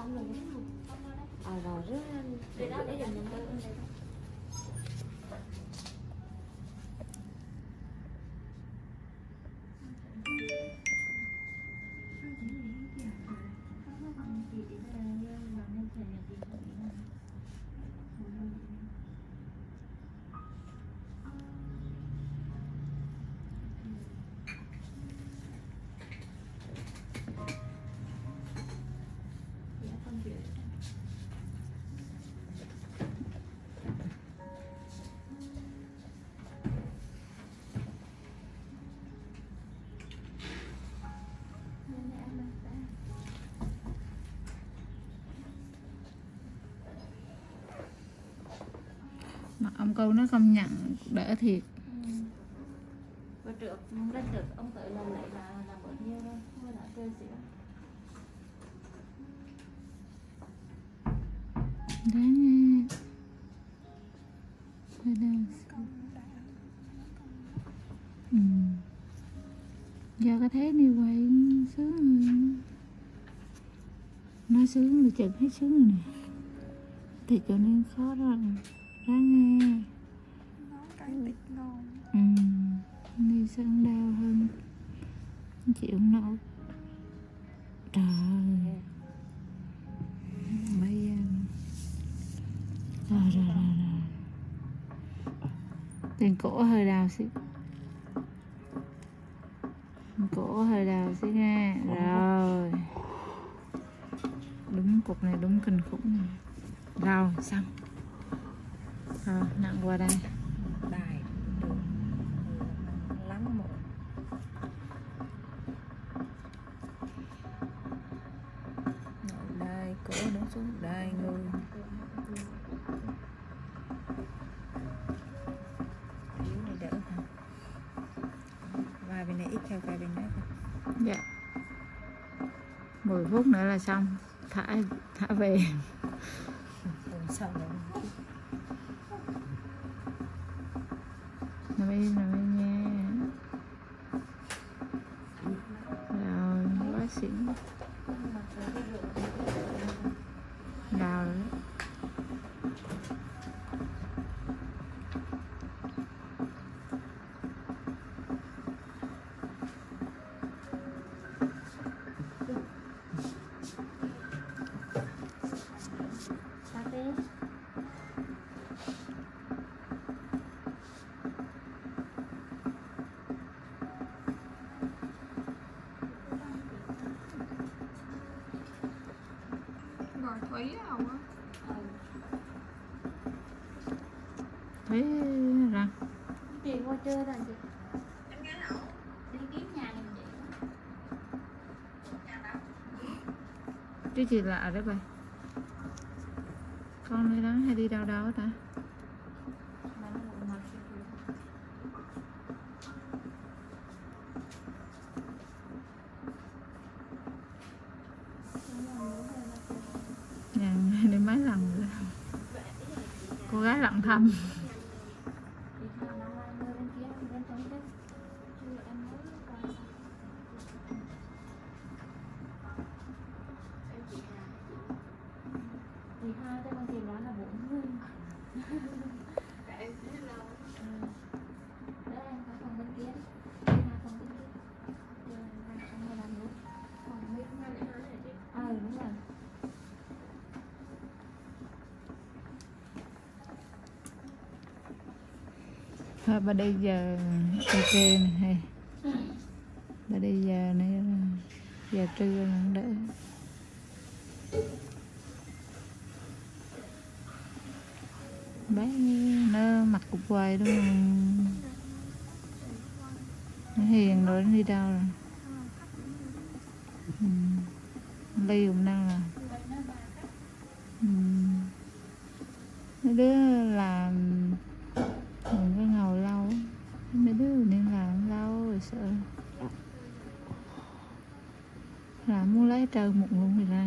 xong rồi đúng không? À rồi rất Để đó để dành dành cho ông câu nó công nhận đỡ thiệt. Bữa trước lên được ông tự làm lại là làm bữa nhiêu thôi thôi là chơi xỉu đáng Ở đâu? ừ. do có thế đi quay sướng rồi nói sướng là chừng hết sướng rồi nè. Thì cho nên khó rồi chịu nổi trời bây giờ rồi rồi rồi rồi tiền cổ hơi đào xíu cổ hơi đào xíu nha. Rồi. Đúng cục này, đúng kinh khủng này. Rồi, xong. Rồi, nặng qua đây đài được lắm một Ngồi đây nó xuống đây người. Yếu này đỡ hả? Vai bên này ít theo vai bên đấy thôi dạ. 10 phút nữa là xong. Thả thả về. Sao rồi nằm im nằm gọi thúy nào á. Thấy răng chị qua chơi rồi chị. Đi kiếm nhà này chị chứ chị lạ đấy vậy con đi đó hay đi đâu đâu ta mà nó một mặt chị nhà đi mấy lần rồi cô gái lặng thầm đi theo nó hai mươi bên kia bên trong đấy chưa em mới qua thì hai cái con chìm đó là bốn mươi Ừ. Đấy, em có phòng bên kia đấy. Đây là phòng bên kia. Giờ em không có làm nữa. Phòng bên kia. Ờ, đúng rồi thôi, bà đi giờ ok này hay bà đi giờ này, giờ trưa là đỡ bé nó mặt cục quay đúng không nó hiền rồi, nó đi đâu rồi ừ. ly cũng đang là ừ. đứa làm đừng có ngồi lâu á. mấy đứa nên làm lâu rồi là muốn lấy trơn một luôn rồi ra.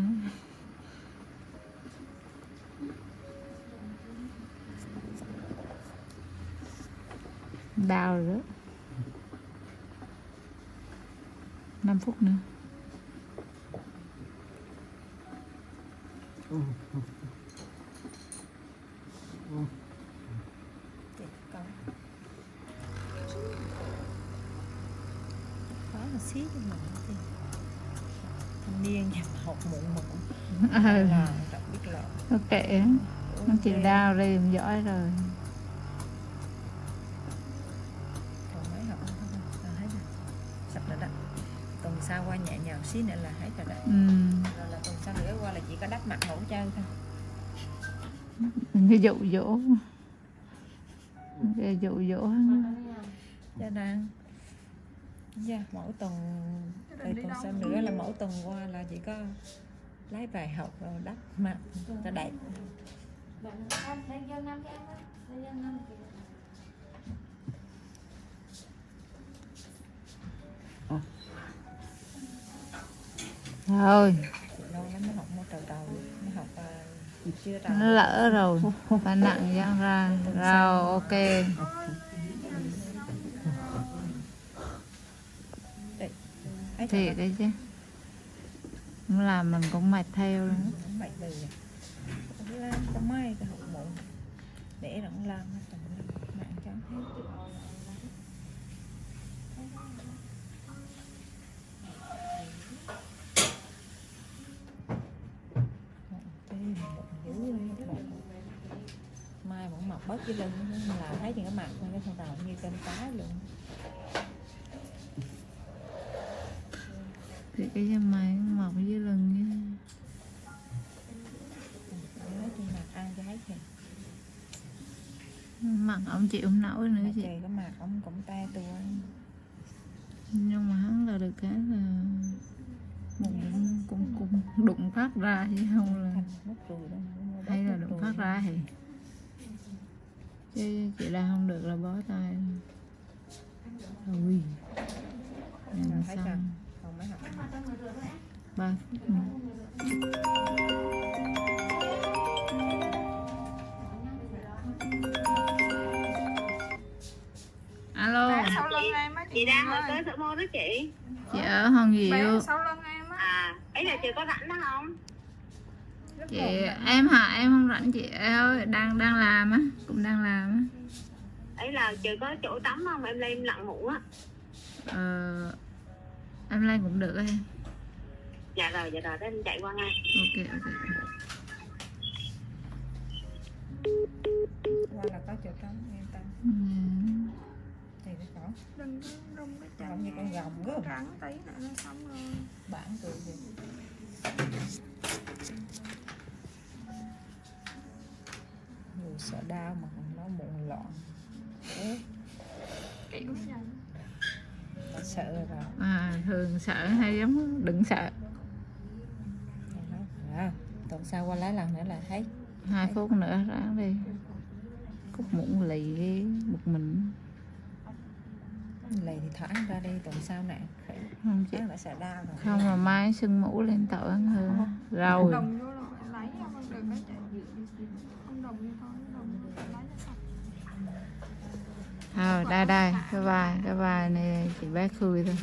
Đau rồi đó. 5 phút nữa. Chị thanh niên nhập học muộn muộn. Ừ. là chẳng biết là nó chịu đau đi giỏi rồi. Tuần sau qua nhẹ nhàng xí nữa là hết rồi đó. Ừ. rồi là tuần sau nữa qua là chỉ có đắp mặt ngủ chơi thôi. Có dụ dỗ. Cái dụ dỗ. Cho nên dạ, mỗi tuần. Từ tuần sau nữa là mỗi tuần qua là chỉ có lấy bài học rồi đắp mặt cho đẹp. Bạn em lấy dân năm cho em á. Lấy ấy thì thì cái chứ không làm mình cũng mệt theo luôn. Mày bì à làm có mai cái học muộn để đặng làm mạng cho hết mai vẫn mọc bớt cái lưng là thấy những cái mặt con cái con tàu như cơm cá luôn thì cái chân mày mọc dưới lưng chung mặt ông chịu không nổi nữa chị. Cái mặt ông cũng te tua. Nhưng mà hắn là được cái là bụng cũng cũng đụng phát ra chứ không là rồi hay là đụng phát ra thì chứ chị la không được là bó tay. Ui làm xong nữa. alo. sau lưng em á chị đang ở tới thợ môn đó chị. Chị ở hòn diệu. Sau lưng em á. À ấy là chị có rảnh đó không? Chị em hả? Em không rảnh chị. Ơi đang đang làm á cũng đang làm á. Ấy là chị có chỗ tắm không? Em lên lặn muộn á. Ờ, em lên cũng được em dạ rồi dạ rồi để em chạy qua ngay. Ok ok. Qua là có chỗ trống yên tâm Ừ. thì cái cổ Đừng có rung cái chân như con gồng gớm. Cắn tí nữa nó xong rồi. Bản từ gì người sợ đau mà còn nó muộn loạn. Kiểu vậy sợ rồi à, thường sợ hay giống đừng sợ. À, tuần sau qua lấy lần nữa là thấy. Hai phút nữa ráng đi. Cúc muỗng lì đi một mình. Lì thì thoảng ra đi tuần sau nè. Không chị là sợ đau rồi. không mà mai sưng mũ lên tội ăn hơn rồi Đồng vô là phải lấy không được đó chị Không đồng vô thôi Đồng vô lấy nó sạch ờ đây đây cái vai cái vai này chị bé khui thôi.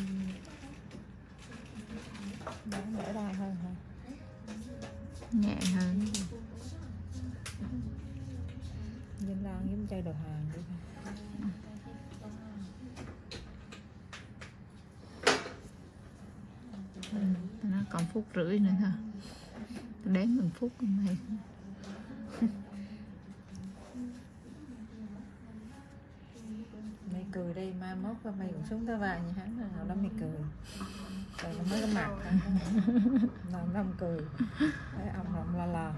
Đỡ hơn hả nhẹ hơn. Dân Lan giống chơi đồ hàng đi nó còn phút rưỡi nữa thôi. Đến đếm từng phút này mày cười đi mai mốt qua mày cũng xuống tới vai như hắn nào đó mày cười. Rồi nó mới có mặt. Nào nó cười. Thấy ông rộng la la.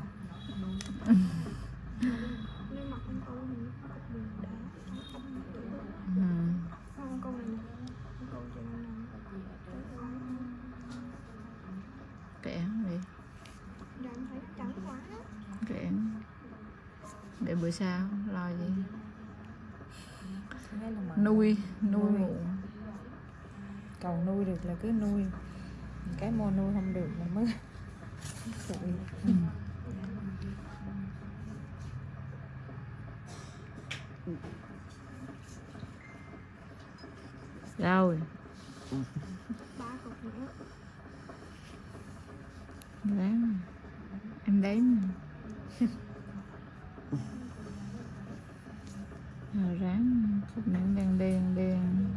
Nhưng mà con câu thì nó nuôi nuôi Nuôi. muộn cầu nuôi được là cứ nuôi. Cái mô nuôi không được là mới tụi rồi Ba cục nữa. Ráng em đếm rồi ráng khúc những đen đen đen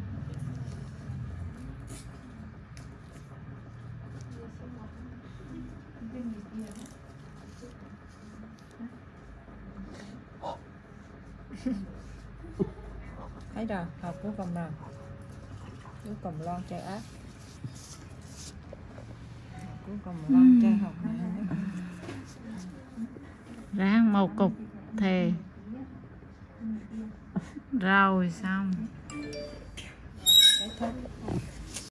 thấy rồi học cuối cùng rồi. Cuối cùng lon chơi ác. Cuối cùng lon chơi học này. Ráng một cục thề rồi xong kết thúc